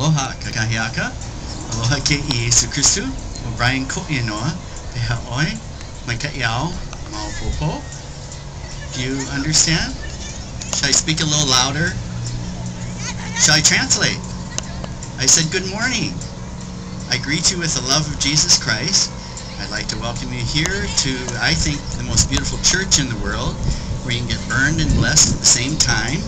Aloha kakahiaka. Aloha ke Yesu Christu. O'Brien ko inoa. Peha oi. Mai ka iao. Mau popo. Do you understand? Should I speak a little louder? Shall I translate? I said good morning. I greet you with the love of Jesus Christ. I'd like to welcome you here to, I think, the most beautiful church in the world, where you can get burned and blessed at the same time.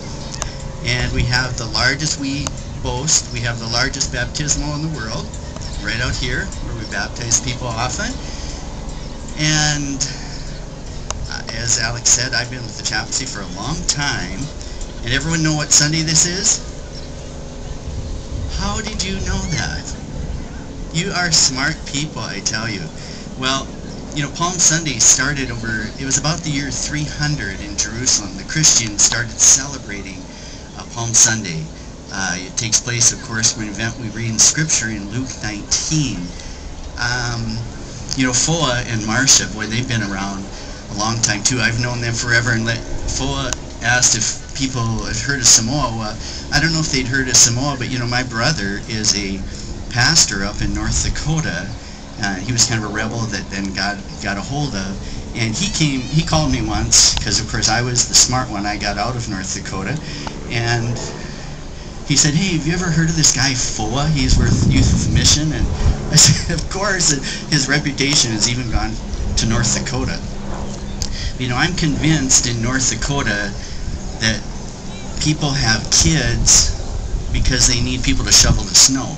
And we have the largest, we boast, we have the largest baptismal in the world, right out here, where we baptize people often. And uh, as Alex said, I've been with the chaplaincy for a long time. And everyone know what Sunday this is? How did you know that? You are smart people, I tell you. Well, you know, Palm Sunday started over, it was about the year 300 in Jerusalem. The Christians started celebrating uh, Palm Sunday. Uh, it takes place, of course, when event we read in Scripture in Luke 19. Um, you know, Foa and Marcia, boy, they've been around a long time too. I've known them forever. And let, Foa asked if people had heard of Samoa. Well, I don't know if they'd heard of Samoa, but you know, my brother is a pastor up in North Dakota. Uh, he was kind of a rebel that then God got a hold of. And he came, he called me once, because of course I was the smart one. I got out of North Dakota. And he said, hey, have you ever heard of this guy Foa? He's with Youth of Mission. And I said, of course. His reputation has even gone to North Dakota. You know, I'm convinced in North Dakota that people have kids because they need people to shovel the snow.